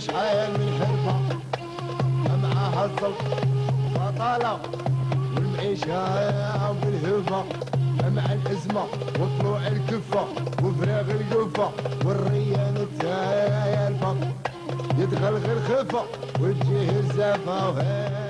شحال من حرفة معاها الزلط بطالة والمعيشة بالهفة. مع الأزمة وطلوع الكفة وفراغ القفة والريان تايا الفط يدخل غير خفة وتجيه الزافة وهي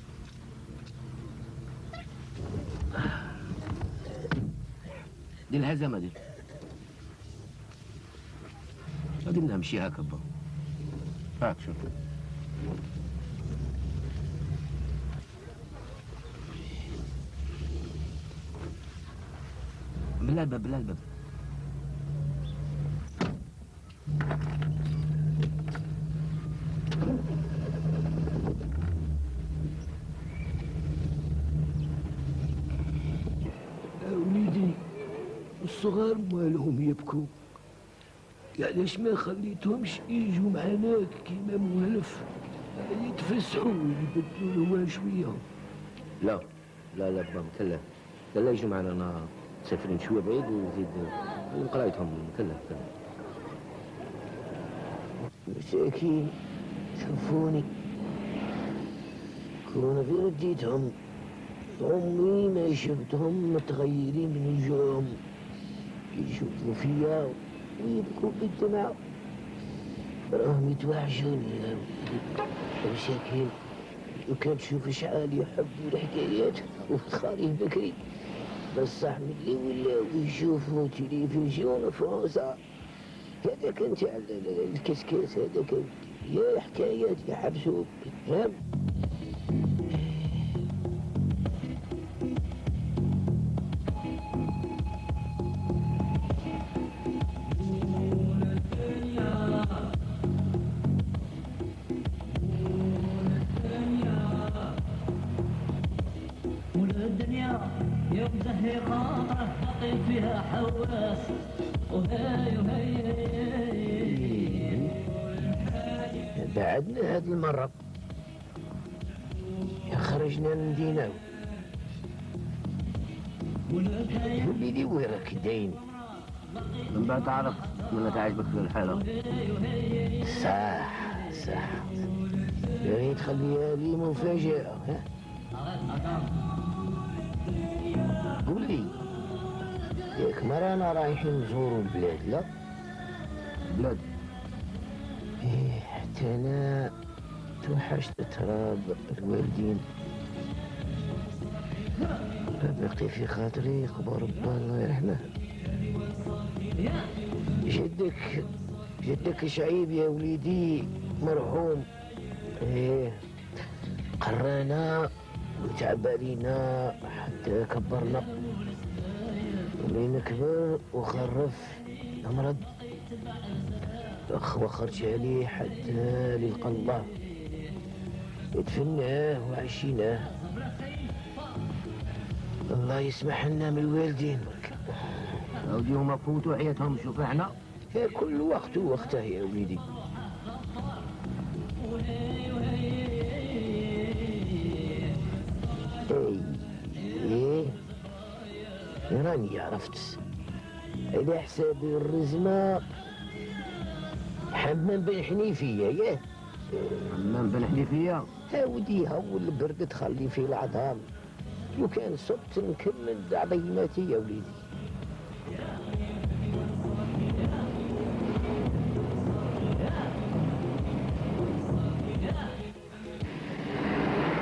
دي. الهزمه دي غادي نمشي هكا با هاك شوف. بلا الباب بلا الباب يا وليدي الصغار مالهم يبكوا علاش ما خليتهمش يجوا معانا كيما موالف يتفسحوا ويبدلوا الهوا شوية. لا لا لا بابا كلا لا يجوا معنا أنا مسافرين شوية بعيد وزيد قرايتهم كلا كلا مساكين. شوفوني. كون غير رديتهم؟ عمري ما شفتهم متغيرين من وجوههم يشوفوا فيا ويبكوا بالدمع راهم يتوحشوني. مساكين وكان تشوف شحال يحبوا الحكايات. وخالي بكري. بصح ملي ولاو يشوفوا تلفزيون فرنسا. هذاك نتاع ال- ال- الكسكاس هذاك يا حكايات يحبسوا. فهم؟ يوم زهيقة تطيب فيها حواس وهاي وهاي بعدنا هاد المرة. خرجنا من ديناو وليدي وينك داين من بعد تعرف من تعجبك في الحالة صح صح. يا ريت خليها لي مفاجأة ها؟ قول لي ياك مرانا رايحين نزوروا البلاد لا؟ بلاد. إيه حتى أنا توحشت تراب الوالدين. بقي في خاطري قبر با الله يرحمه. جدك جدك شعيب يا وليدي مرحوم. إيه قرانا وتعب علينا حتى كبرنا. ولين كبر وخرف امرض أخ وخرج عليه حتى للقى الله دفناه وعشيناه الله يسمح لنا من الوالدين. برك ودي هما فوتوا حياتهم شوف إحنا يا كل وقت وقته يا وليدي. راني عرفت على حساب الرزمة. حمام بن حنيفية ياه. حمام بن حنيفية؟ ها ودي هول البرد تخلي فيه العظام. لو كان صبت نكمل عظيماتي يا وليدي.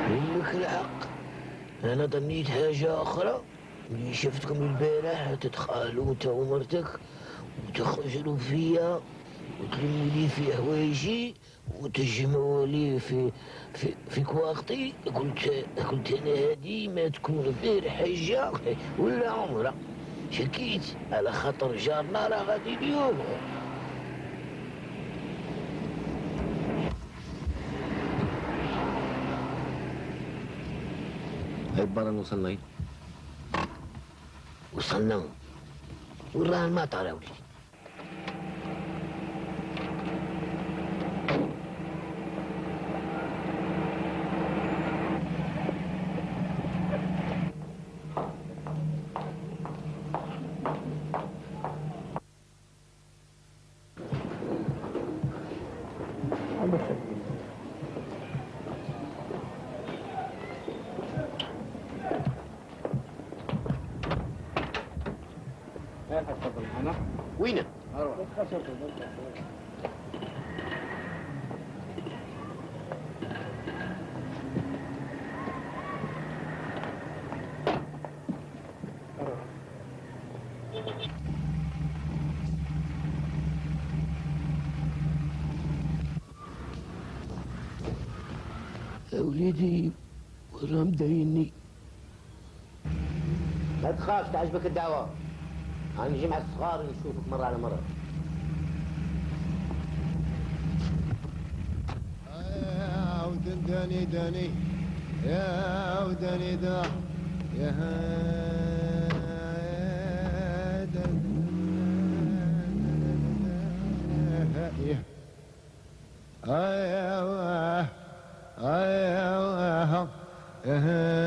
منك الحق أنا ظنيت حاجة أخرى؟ ملي شفتكم البارح تتخالوا أنت ومرتك وتخجلوا فيا وتلموا لي في هوايجي وتجمعوا لي في في في كواغطي قلت قلت أنا هادي ما تكون غير حاجة ولا عمرة. شكيت على خاطر جارنا راه غادي اليوم. هاي برا وصلنا وصلنا وين راه المطار يا وينه؟ يا وليدي راه مدايني لا تخافش تعجبك الدعوة أنا نجي مع الصغار نشوفك مرة على مرة داني داني يا وداني دا يا أيوه أيوه أيوه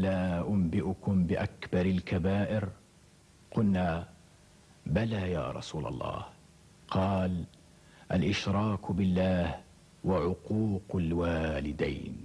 ألا أنبئكم بأكبر الكبائر؟ قلنا بلى يا رسول الله. قال الإشراك بالله وعقوق الوالدين.